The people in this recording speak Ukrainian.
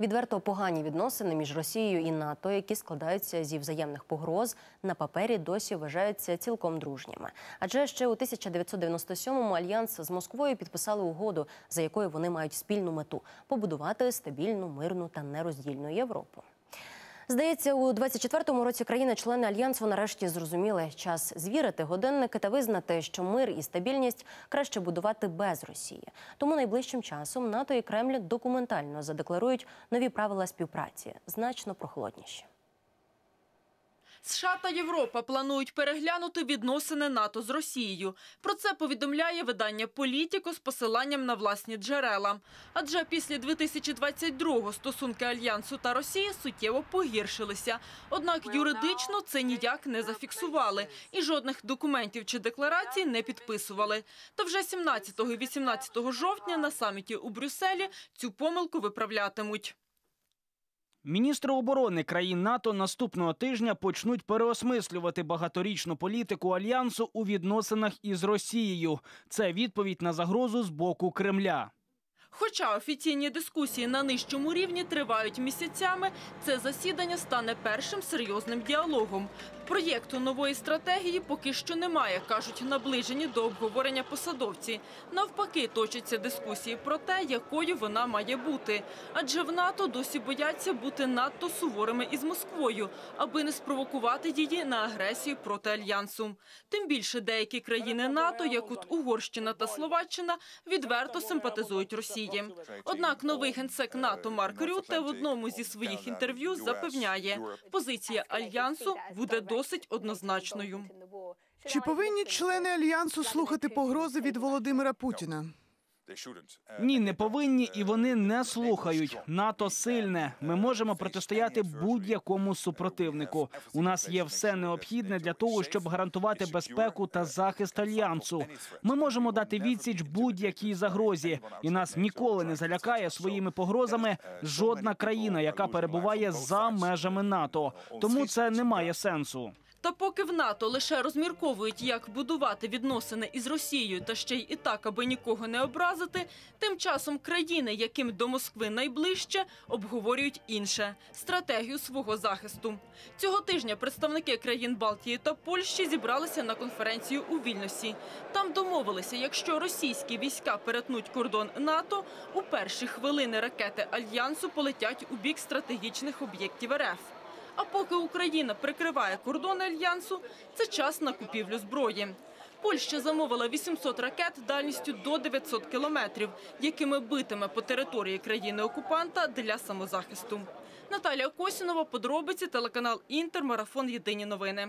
Відверто погані відносини між Росією і НАТО, які складаються зі взаємних погроз, на папері досі вважаються цілком дружніми. Адже ще у 1997-му альянс з Москвою підписали угоду, за якою вони мають спільну мету побудувати стабільну, мирну та нероздільну Європу. Здається, у 24-му році країни-члени альянсу нарешті зрозуміли час звірити годинники та визнати, що мир і стабільність краще будувати без Росії. Тому найближчим часом НАТО і Кремль документально задекларують нові правила співпраці, значно прохолодніші. США та Європа планують переглянути відносини НАТО з Росією. Про це повідомляє видання Політіко з посиланням на власні джерела. Адже після 2022-го стосунки альянсу та Росії суттєво погіршилися. Однак юридично це ніяк не зафіксували і жодних документів чи декларацій не підписували. Та вже 17 і 18 жовтня на саміті у Брюсселі цю помилку виправлятимуть. Міністри оборони країн НАТО наступного тижня почнуть переосмислювати багаторічну політику альянсу у відносинах із Росією. Це відповідь на загрозу з боку Кремля. Хоча офіційні дискусії на нижчому рівні тривають місяцями, це засідання стане першим серйозним діалогом. Проєкту нової стратегії поки що немає, кажуть наближені до обговорення посадовці. Навпаки, точаться дискусії про те, якою вона має бути. Адже в НАТО досі бояться бути надто суворими із Москвою, аби не спровокувати її на агресію проти альянсу. Тим більше деякі країни НАТО, як от Угорщина та Словаччина, відверто симпатизують Росії. Однак новий генсек НАТО Марк Рюте в одному зі своїх інтерв'ю запевняє, позиція альянсу буде досить однозначною. Чи повинні члени альянсу слухати погрози від Володимира Путіна? Ні, не повинні, і вони не слухають. НАТО сильне. Ми можемо протистояти будь-якому супротивнику. У нас є все необхідне для того, щоб гарантувати безпеку та захист альянсу. Ми можемо дати відсіч будь-якій загрозі, і нас ніколи не залякає своїми погрозами жодна країна, яка перебуває за межами НАТО. Тому це не має сенсу. Та поки в НАТО лише розмірковують, як будувати відносини із Росією, та ще й і так, аби нікого не образити, тим часом країни, яким до Москви найближче, обговорюють інше стратегію свого захисту. Цього тижня представники країн Балтії та Польщі зібралися на конференцію у Вільнюсі. Там домовилися, якщо російські війська перетнуть кордон НАТО, у перші хвилини ракети альянсу полетять у бік стратегічних об'єктів РФ. А поки Україна прикриває кордони альянсу, це час на купівлю зброї. Польща замовила 800 ракет дальністю до 900 кілометрів, якими битиме по території країни-окупанта для самозахисту. Наталія Косінова, подробиці, телеканал Інтер, марафон Єдині новини.